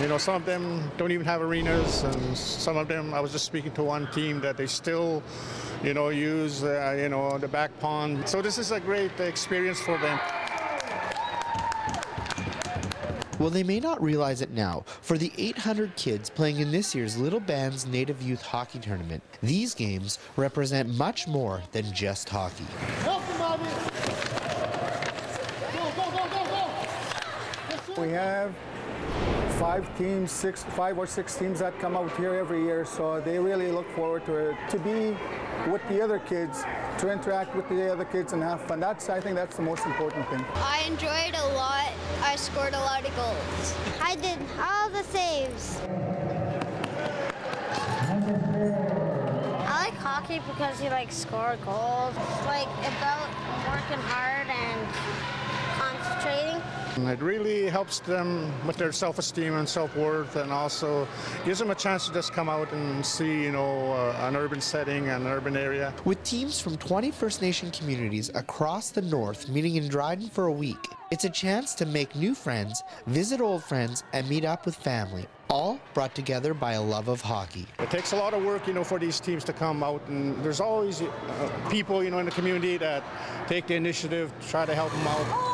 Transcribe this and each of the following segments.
You know, some of them don't even have arenas, and some of them, I was just speaking to one team that they still, you know, use, uh, you know, the back pond. So this is a great experience for them. Well, they may not realize it now. For the 800 kids playing in this year's Little Bands Native Youth Hockey Tournament, these games represent much more than just hockey. We have five teams, six, five or six teams that come out here every year, so they really look forward to it. To be with the other kids, to interact with the other kids and have fun. That's, I think that's the most important thing. I enjoyed a lot. I scored a lot of goals. I did all the saves. I like hockey because you like score goals. It's like about working hard and concentrating. And it really helps them with their self-esteem and self-worth and also gives them a chance to just come out and see, you know, uh, an urban setting, an urban area. With teams from 20 First Nation communities across the north meeting in Dryden for a week, it's a chance to make new friends, visit old friends, and meet up with family, all brought together by a love of hockey. It takes a lot of work, you know, for these teams to come out, and there's always uh, people, you know, in the community that take the initiative, to try to help them out.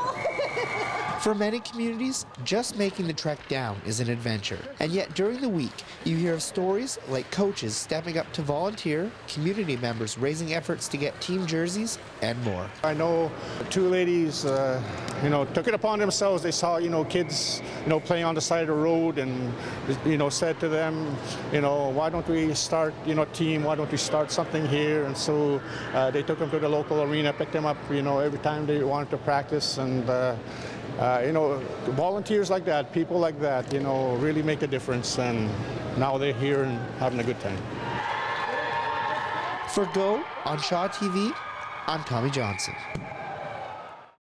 For many communities, just making the trek down is an adventure. And yet during the week, you hear of stories like coaches stepping up to volunteer, community members raising efforts to get team jerseys, and more. I know two ladies, uh, you know, took it upon themselves. They saw, you know, kids, you know, playing on the side of the road and, you know, said to them, you know, why don't we start, you know, team, why don't we start something here? And so uh, they took them to the local arena, picked them up, you know, every time they wanted to practice and, uh, uh, you know, volunteers like that, people like that, you know, really make a difference. And now they're here and having a good time. For Go on Shaw TV, I'm Tommy Johnson.